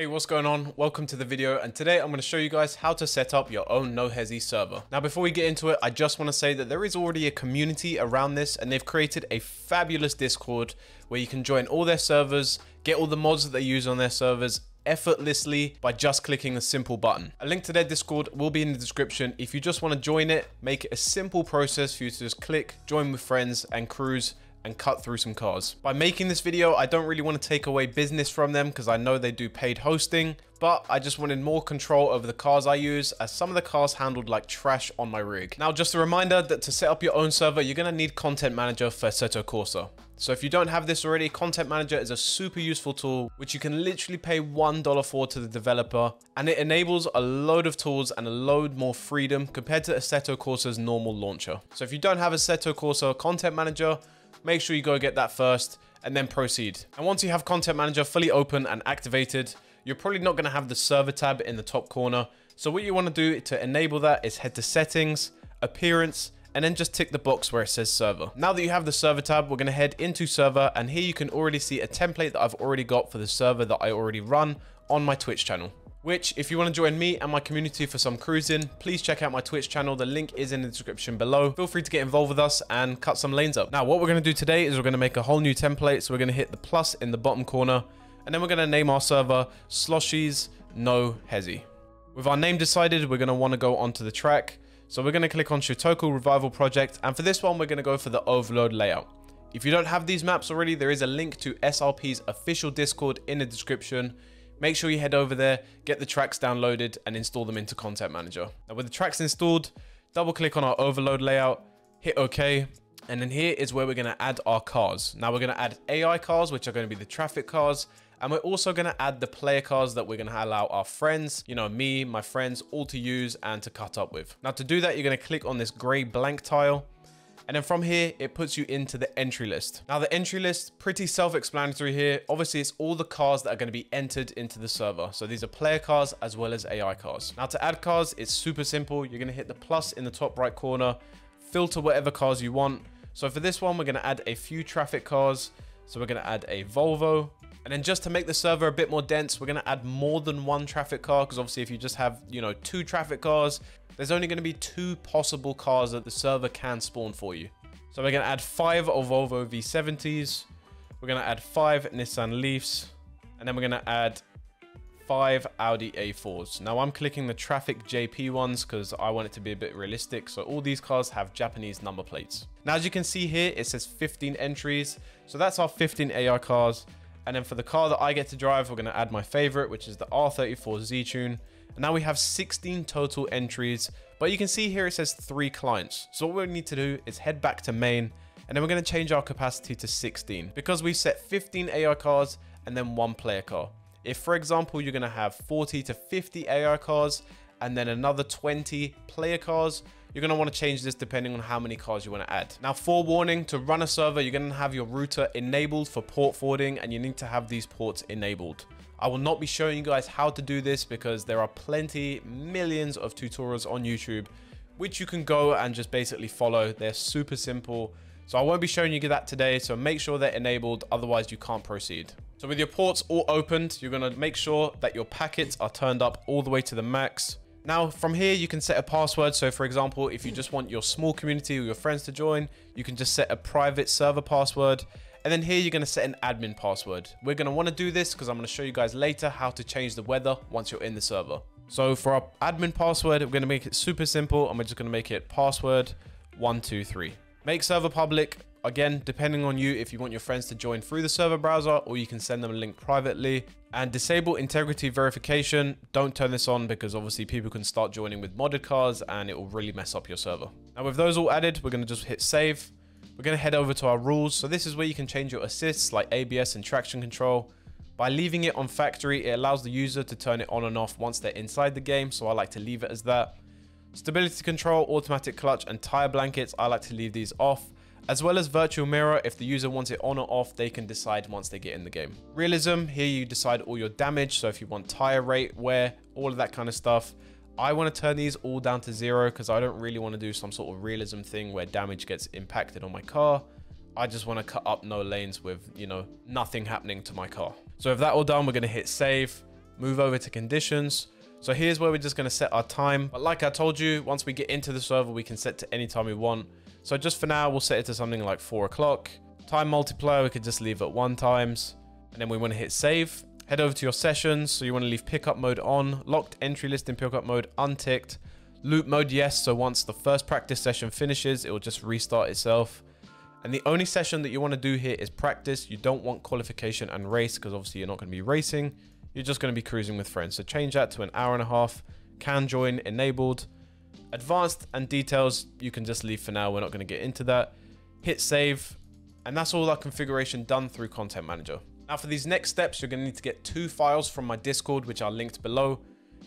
Hey, what's going on? Welcome to the video and today I'm going to show you guys how to set up your own No Hesi server. Now before we get into it, I just want to say that there is already a community around this and they've created a fabulous Discord where you can join all their servers, get all the mods that they use on their servers effortlessly by just clicking a simple button. A link to their Discord will be in the description. If you just want to join it, make it a simple process for you to just click, join with friends and cruise and cut through some cars. By making this video, I don't really want to take away business from them because I know they do paid hosting, but I just wanted more control over the cars I use as some of the cars handled like trash on my rig. Now, just a reminder that to set up your own server, you're going to need Content Manager for Assetto Corsa. So if you don't have this already, Content Manager is a super useful tool, which you can literally pay $1 for to the developer, and it enables a load of tools and a load more freedom compared to Assetto Corsa's normal launcher. So if you don't have Assetto Corsa Content Manager, make sure you go get that first and then proceed. And once you have Content Manager fully open and activated, you're probably not gonna have the server tab in the top corner. So what you wanna do to enable that is head to settings, appearance, and then just tick the box where it says server. Now that you have the server tab, we're gonna head into server and here you can already see a template that I've already got for the server that I already run on my Twitch channel which if you want to join me and my community for some cruising, please check out my Twitch channel. The link is in the description below. Feel free to get involved with us and cut some lanes up. Now, what we're going to do today is we're going to make a whole new template. So we're going to hit the plus in the bottom corner and then we're going to name our server Sloshy's No Hesi. With our name decided, we're going to want to go onto the track. So we're going to click on Shutoko Revival Project. And for this one, we're going to go for the overload layout. If you don't have these maps already, there is a link to SRP's official Discord in the description make sure you head over there, get the tracks downloaded and install them into Content Manager. Now with the tracks installed, double click on our overload layout, hit OK, and then here is where we're gonna add our cars. Now we're gonna add AI cars, which are gonna be the traffic cars, and we're also gonna add the player cars that we're gonna allow our friends, you know, me, my friends, all to use and to cut up with. Now to do that, you're gonna click on this gray blank tile, and then from here, it puts you into the entry list. Now the entry list, pretty self-explanatory here. Obviously, it's all the cars that are going to be entered into the server. So these are player cars as well as AI cars. Now to add cars, it's super simple. You're going to hit the plus in the top right corner, filter whatever cars you want. So for this one, we're going to add a few traffic cars. So we're going to add a Volvo, and then just to make the server a bit more dense, we're going to add more than one traffic car because obviously if you just have, you know, two traffic cars, there's only going to be two possible cars that the server can spawn for you. So we're going to add five of Volvo V70s. We're going to add five Nissan Leafs. And then we're going to add five Audi A4s. Now I'm clicking the traffic JP ones because I want it to be a bit realistic. So all these cars have Japanese number plates. Now, as you can see here, it says 15 entries. So that's our 15 AI cars. And then for the car that I get to drive, we're going to add my favorite, which is the R34 Z-Tune. And now we have 16 total entries, but you can see here it says three clients. So what we need to do is head back to main and then we're going to change our capacity to 16 because we've set 15 AI cars and then one player car. If for example, you're going to have 40 to 50 AI cars and then another 20 player cars, you're going to want to change this depending on how many cars you want to add. Now, forewarning, to run a server, you're going to have your router enabled for port forwarding and you need to have these ports enabled. I will not be showing you guys how to do this because there are plenty, millions of tutorials on YouTube, which you can go and just basically follow. They're super simple. So I won't be showing you that today. So make sure they're enabled. Otherwise you can't proceed. So with your ports all opened, you're to make sure that your packets are turned up all the way to the max. Now from here, you can set a password. So for example, if you just want your small community or your friends to join, you can just set a private server password and then here you're going to set an admin password. We're going to want to do this because I'm going to show you guys later how to change the weather once you're in the server. So for our admin password, we're going to make it super simple and we're just going to make it password 123. Make server public. Again, depending on you, if you want your friends to join through the server browser or you can send them a link privately. And disable integrity verification. Don't turn this on because obviously people can start joining with modded cars and it will really mess up your server. Now with those all added, we're going to just hit save. We're going to head over to our rules. So this is where you can change your assists like ABS and traction control. By leaving it on factory, it allows the user to turn it on and off once they're inside the game. So I like to leave it as that. Stability control, automatic clutch, and tire blankets, I like to leave these off. As well as virtual mirror, if the user wants it on or off, they can decide once they get in the game. Realism, here you decide all your damage. So if you want tire rate, wear, all of that kind of stuff. I want to turn these all down to zero because I don't really want to do some sort of realism thing where damage gets impacted on my car. I just want to cut up no lanes with, you know, nothing happening to my car. So if that all done, we're going to hit save. move over to conditions. So here's where we're just gonna set our time. But like I told you, once we get into the server, we can set to any time we want. So just for now, we'll set it to something like four o'clock. Time multiplier, we could just leave at one times. And then we wanna hit save. Head over to your sessions. So you wanna leave pickup mode on, locked entry list in pickup mode unticked. Loop mode, yes. So once the first practice session finishes, it will just restart itself. And the only session that you want to do here is practice. You don't want qualification and race because obviously you're not going to be racing. You're just going to be cruising with friends. So change that to an hour and a half. Can join enabled. Advanced and details, you can just leave for now. We're not going to get into that. Hit save. And that's all our configuration done through Content Manager. Now for these next steps, you're going to need to get two files from my Discord, which are linked below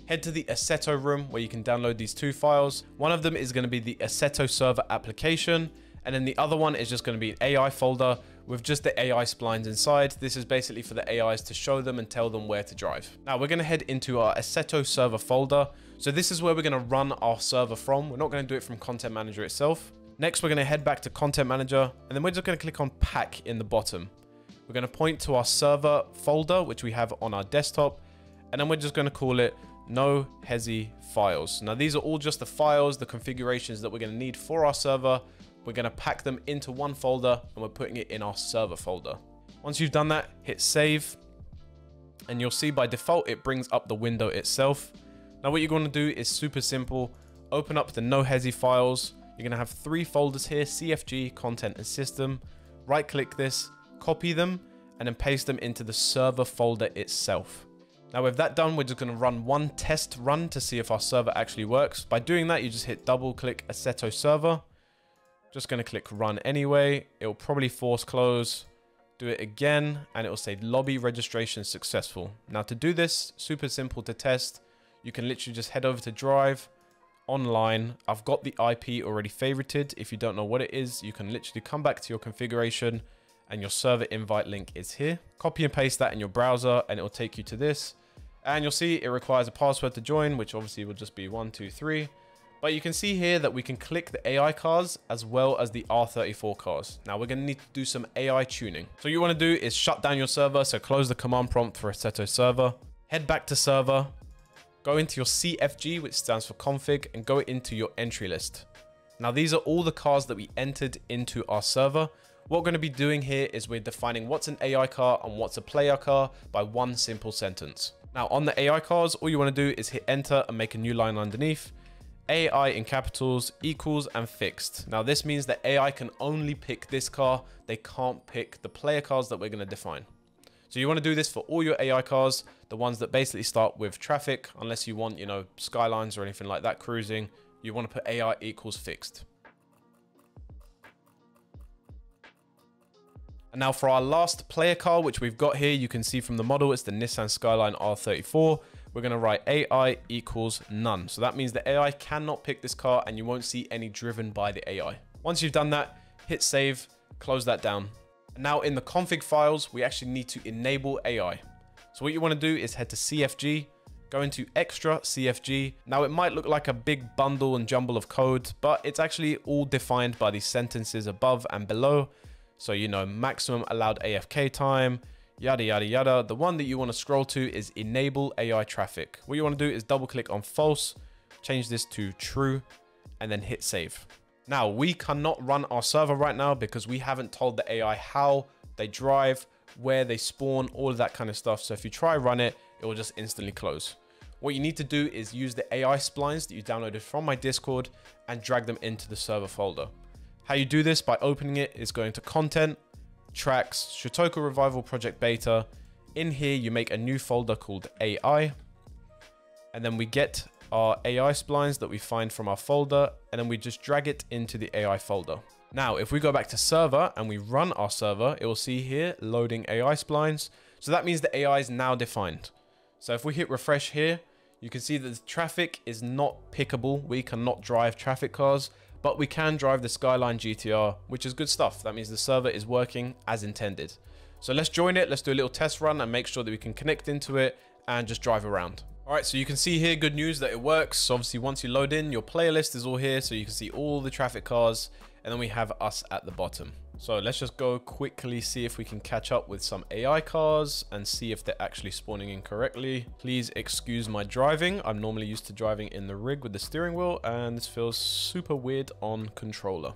head to the Assetto room where you can download these two files. One of them is going to be the Assetto server application. And then the other one is just going to be an AI folder with just the AI splines inside. This is basically for the AIs to show them and tell them where to drive. Now we're going to head into our Assetto server folder. So this is where we're going to run our server from. We're not going to do it from Content Manager itself. Next, we're going to head back to Content Manager, and then we're just going to click on Pack in the bottom. We're going to point to our server folder, which we have on our desktop, and then we're just going to call it no hesi files. Now these are all just the files, the configurations that we're going to need for our server. We're going to pack them into one folder and we're putting it in our server folder. Once you've done that, hit save and you'll see by default it brings up the window itself. Now what you're going to do is super simple. Open up the no hesi files. You're going to have three folders here, CFG, content and system. Right click this, copy them and then paste them into the server folder itself. Now with that done, we're just going to run one test run to see if our server actually works. By doing that, you just hit double click Assetto server. Just going to click run anyway. It will probably force close. Do it again and it will say lobby registration successful. Now to do this, super simple to test. You can literally just head over to Drive, online. I've got the IP already favorited. If you don't know what it is, you can literally come back to your configuration and your server invite link is here. Copy and paste that in your browser and it will take you to this. And you'll see it requires a password to join, which obviously will just be one, two, three. But you can see here that we can click the AI cars as well as the R34 cars. Now we're going to need to do some AI tuning. So what you want to do is shut down your server. So close the command prompt for Assetto server, head back to server, go into your CFG, which stands for config, and go into your entry list. Now these are all the cars that we entered into our server. What we're going to be doing here is we're defining what's an AI car and what's a player car by one simple sentence. Now on the AI cars, all you want to do is hit enter and make a new line underneath. AI in capitals equals and fixed. Now this means that AI can only pick this car. They can't pick the player cars that we're going to define. So you want to do this for all your AI cars, the ones that basically start with traffic, unless you want, you know, skylines or anything like that cruising. You want to put AI equals fixed. And now for our last player car, which we've got here, you can see from the model, it's the Nissan Skyline R34. We're going to write AI equals none. So that means the AI cannot pick this car and you won't see any driven by the AI. Once you've done that, hit save, close that down. Now in the config files, we actually need to enable AI. So what you want to do is head to CFG, go into extra CFG. Now it might look like a big bundle and jumble of code, but it's actually all defined by these sentences above and below. So, you know, maximum allowed AFK time, yada, yada, yada. The one that you want to scroll to is enable AI traffic. What you want to do is double click on false, change this to true, and then hit save. Now, we cannot run our server right now because we haven't told the AI how they drive, where they spawn, all of that kind of stuff. So if you try run it, it will just instantly close. What you need to do is use the AI splines that you downloaded from my Discord and drag them into the server folder. How you do this by opening it is going to content, tracks, Shutoko Revival Project Beta. In here, you make a new folder called AI. And then we get our AI splines that we find from our folder, and then we just drag it into the AI folder. Now, if we go back to server and we run our server, it will see here loading AI splines. So that means the AI is now defined. So if we hit refresh here, you can see that the traffic is not pickable. We cannot drive traffic cars but we can drive the Skyline GTR, which is good stuff. That means the server is working as intended. So let's join it. Let's do a little test run and make sure that we can connect into it and just drive around. All right, so you can see here, good news that it works. So obviously, once you load in, your playlist is all here. So you can see all the traffic cars and then we have us at the bottom. So let's just go quickly see if we can catch up with some AI cars and see if they're actually spawning incorrectly. Please excuse my driving. I'm normally used to driving in the rig with the steering wheel and this feels super weird on controller.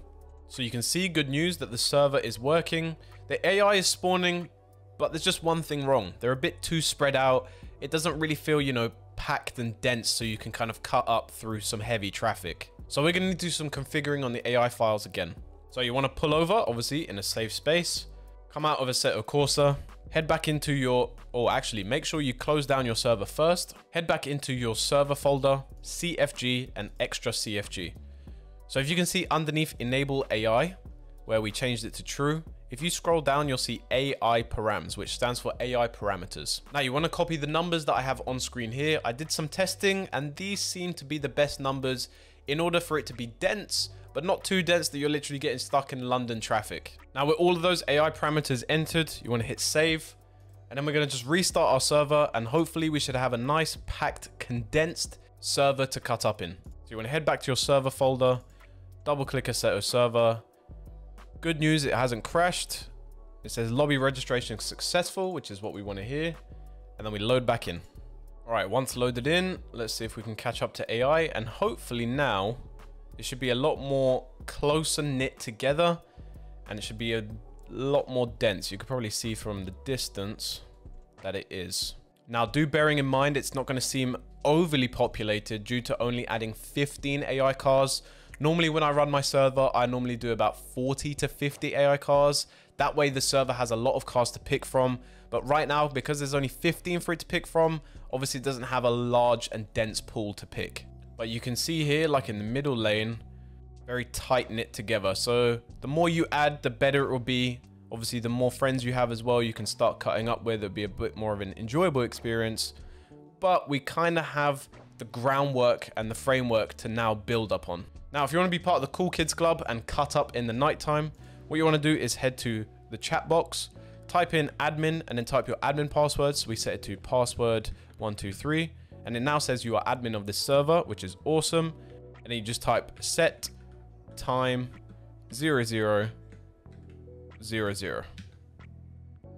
So you can see good news that the server is working. The AI is spawning, but there's just one thing wrong. They're a bit too spread out. It doesn't really feel, you know, packed and dense so you can kind of cut up through some heavy traffic. So we're to need to do some configuring on the AI files again. So you want to pull over, obviously, in a safe space. Come out of Assetto Corsa. Head back into your, or actually make sure you close down your server first. Head back into your server folder, CFG and extra CFG. So if you can see underneath enable AI, where we changed it to true, if you scroll down, you'll see AI params, which stands for AI parameters. Now you want to copy the numbers that I have on screen here. I did some testing and these seem to be the best numbers in order for it to be dense, but not too dense that you're literally getting stuck in London traffic. Now with all of those AI parameters entered, you want to hit save. And then we're going to just restart our server and hopefully we should have a nice packed condensed server to cut up in. So you want to head back to your server folder, double click Assetto server. Good news, it hasn't crashed. It says lobby registration successful, which is what we want to hear. And then we load back in. All right, once loaded in, let's see if we can catch up to AI. And hopefully now, it should be a lot more closer knit together. And it should be a lot more dense. You could probably see from the distance that it is. Now, do bearing in mind, it's not going to seem overly populated due to only adding 15 AI cars. Normally, when I run my server, I normally do about 40 to 50 AI cars. That way, the server has a lot of cars to pick from. But right now, because there's only 15 for it to pick from, obviously it doesn't have a large and dense pool to pick. But you can see here, like in the middle lane, very tight knit together. So the more you add, the better it will be. Obviously, the more friends you have as well, you can start cutting up with. It'll be a bit more of an enjoyable experience. But we kind of have the groundwork and the framework to now build upon. Now, if you want to be part of the Cool Kids Club and cut up in the nighttime, what you want to do is head to the chat box, type in admin and then type your admin password. So we set it to password 123 and it now says you are admin of this server, which is awesome. And then you just type set time 0000.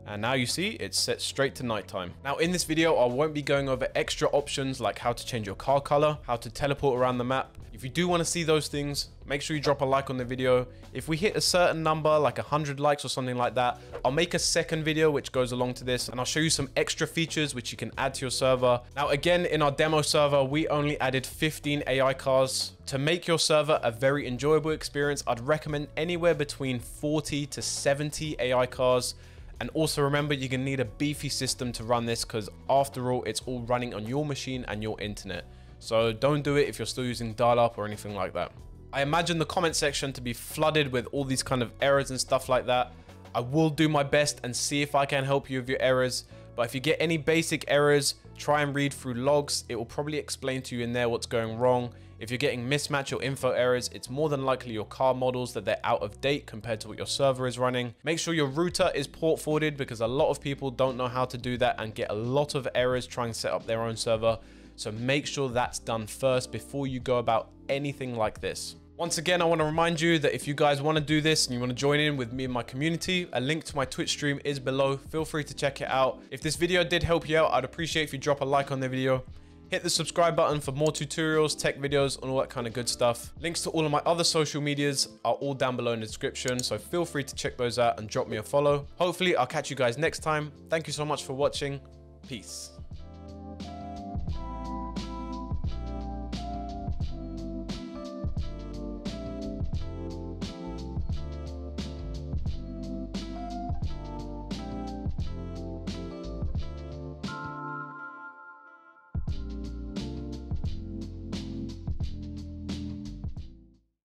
And now you see it's set straight to nighttime. Now in this video, I won't be going over extra options like how to change your car color, how to teleport around the map. If you do want to see those things, make sure you drop a like on the video. If we hit a certain number, like 100 likes or something like that, I'll make a second video which goes along to this and I'll show you some extra features which you can add to your server. Now again, in our demo server, we only added 15 AI cars. To make your server a very enjoyable experience, I'd recommend anywhere between 40 to 70 AI cars. And also remember, you're gonna need a beefy system to run this because after all, it's all running on your machine and your internet. So don't do it if you're still using dial-up or anything like that. I imagine the comment section to be flooded with all these kind of errors and stuff like that. I will do my best and see if I can help you with your errors. But if you get any basic errors, try and read through logs. It will probably explain to you in there what's going wrong. If you're getting mismatch or info errors, it's more than likely your car models that they're out of date compared to what your server is running. Make sure your router is port forwarded because a lot of people don't know how to do that and get a lot of errors trying to set up their own server. So make sure that's done first before you go about anything like this. Once again, I want to remind you that if you guys want to do this and you want to join in with me and my community, a link to my Twitch stream is below. Feel free to check it out. If this video did help you out, I'd appreciate if you drop a like on the video. Hit the subscribe button for more tutorials, tech videos, and all that kind of good stuff. Links to all of my other social medias are all down below in the description, so feel free to check those out and drop me a follow. Hopefully, I'll catch you guys next time. Thank you so much for watching. Peace.